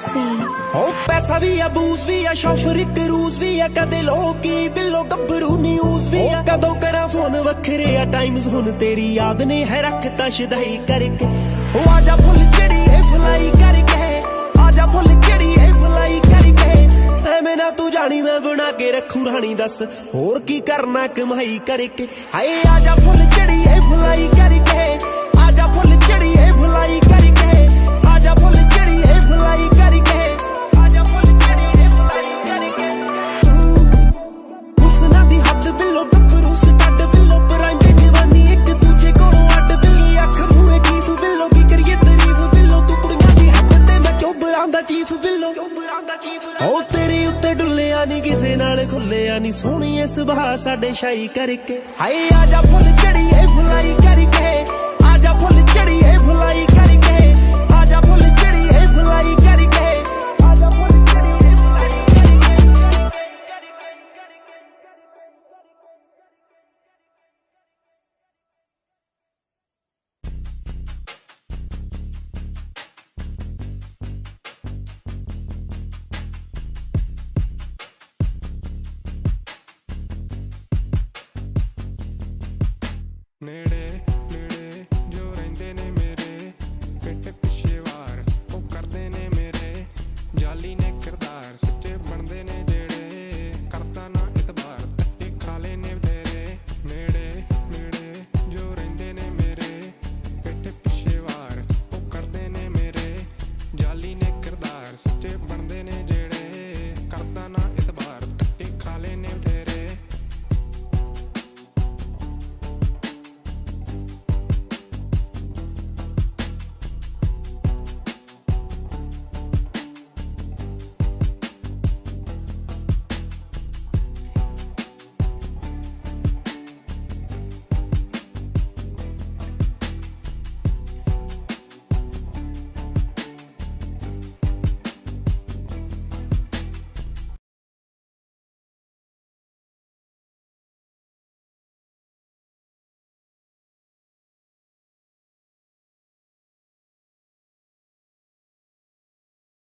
Mercy. ਹੋ ਪੈਸਾ ਵੀ ਆ ਬੂਜ਼ ਵੀ ਆ ਸ਼ੌਫਰ ਇੱਕ ਰੂਸ ਵੀ ਆ ਕਦੇ ਲੋਕੀ ਬਿੱਲੋ ਗੱਭਰੂ ਨਿਊਜ਼ ਵੀ ਆ। ਕਦੋਂ ਕਰਾਂ ਫੋਨ ਵੱਖਰੇ ਆ ਟਾਈਮਸ ਹੁਣ ਤੇਰੀ ਯਾਦ ਨੇ ਹੈ ਰੱਖਤਾ ਸ਼ਦਾਈ ਕਰਕੇ। ਹੋ ਆ ਜਾ ਫੁੱਲ ਚੜੀ ਏ ਫਲਾਈ ਕਰਕੇ। ਆ ਜਾ ਫੁੱਲ ਚੜੀ ਏ ਫਲਾਈ ਕਰਕੇ। ਐਵੇਂ ਨਾ ਤੂੰ ਜਾਣੀ ਮੈਂ ਬਣਾ ਕੇ ਰੱਖੂ ਰਾਣੀ ਦੱਸ ਹੋਰ ਕੀ ਕਰਨਾ ਕਮਾਈ ਕਰਕੇ। ਹਾਏ ਆ ਜਾ ਫੁੱਲ ਚੜੀ ਏ ਫਲਾਈ ਕਰਕੇ। ਚੋਬਰਾਂ ਬਿੱਲੋ। ਉਹ ਤੇਰੇ ਉੱਤੇ ਡੁੱਲਿਆ ਨਹੀਂ ਕਿਸੇ ਨਾਲ ਖੁੱਲਿਆ ਨਹੀਂ ਸੋਹਣੀ ਇਸ ਸੁਭਾਅ ਸਾਡੇ ਸ਼ਾਈ ਕਰਕੇ। ਹਾਏ ਆ ਜਾ ਫੁੱਲ ਚੜੀ ਏ ਫੁਲਾਈ